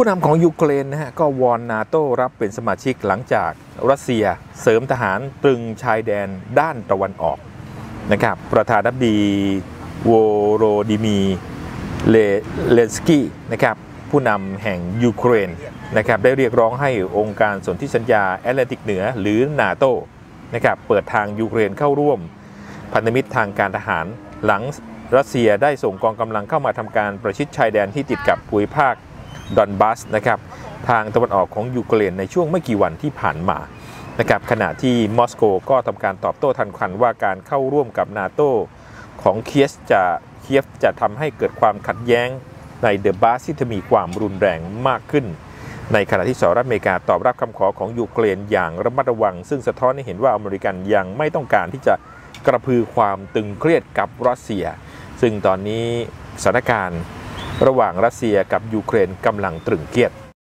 ผู้นำของยูเครนนะฮะก็วอนนาโต้รับเป็นสมาชิกหลังจากรัสเซียเสริมทหารตรึงชายแดนด้านตะวันออกนะครับประธานาธิบดีโวโลดิมีร์ เซเลนสกี้นะครับผู้นำแห่งยูเครนนะครับได้เรียกร้องให้องค์การสนธิสัญญาแอตแลนติกเหนือหรือนาโตนะครับเปิดทางยูเครนเข้าร่วม พันธมิตรทางการทหารหลังรัสเซียได้ส่งกองกำลังเข้ามาทำการประชิดชายแดนที่ติดกับภูมิภาค ดอนบัสนะครับทางตะวันออกของยูเครนในช่วงไม่กี่วันที่ผ่านมานะครับขณะที่มอสโกก็ทำการตอบโต้ทันควันว่าการเข้าร่วมกับนาโตของเคียสจะเคียฟจะทำให้เกิดความขัดแย้งในดอนบัสที่จะมีความรุนแรงมากขึ้น ในขณะที่สหรัฐอเมริกาตอบรับคำขอของยูเครนอย่างระมัดระวัง ซึ่งสะท้อนให้เห็นว่าอเมริกันยังไม่ต้องการที่จะกระพือความตึงเครียดกับรัสเซีย ซึ่งตอนนี้สถานการณ์ ระหว่างรัสเซียกับยูเครนกำลังตรึงเครียด